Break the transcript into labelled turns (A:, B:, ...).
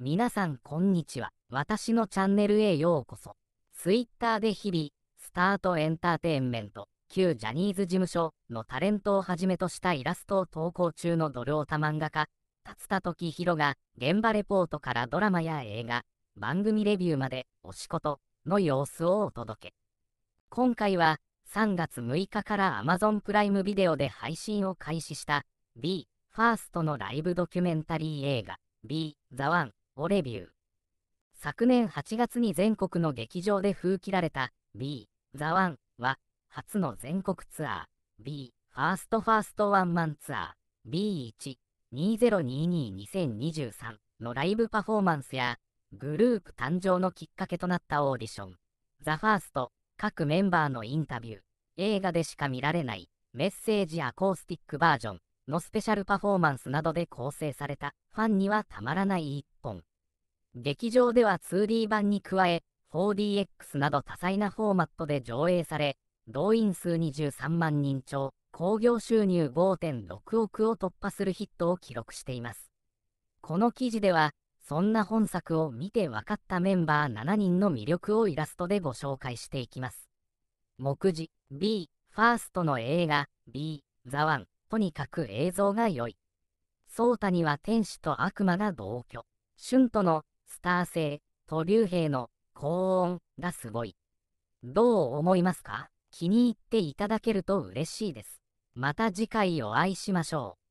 A: 皆さんこんにちは。私のチャンネルへようこそ。ツイッターで日々、スタートエンターテインメント、旧ジャニーズ事務所のタレントをはじめとしたイラストを投稿中のドルオタ漫画家、達田時弘が現場レポートからドラマや映画、番組レビューまでお仕事の様子をお届け。今回は3月6日から Amazon プライムビデオで配信を開始した B ファーストのライブドキュメンタリー映画 BE:the ONE をレビュー。昨年8月に全国の劇場で封切られた B ザワンは初の全国ツアー BE:FIRST 1st ワンマンツアー BE:1 2022-2023 のライブパフォーマンスやグループ誕生のきっかけとなったオーディション THE FIRST 各メンバーのインタビュー映画でしか見られないメッセージアコースティックバージョンのスペシャルパフォーマンスなどで構成されたファンにはたまらない一本。劇場では 2D 版に加え 4DX など多彩なフォーマットで上映され、動員数23万人超、興行収入5.6億を突破するヒットを記録しています。この記事では、そんな本作を見て分かったメンバー7人の魅力をイラストでご紹介していきます。目次 B、ファーストの映画 B、ザワンとにかく映像が良い。ソータには天使と悪魔が同居。シュンとのスター性と竜兵の高音がすごい。どう思いますか？気に入っていただけると嬉しいです。また次回お会いしましょう。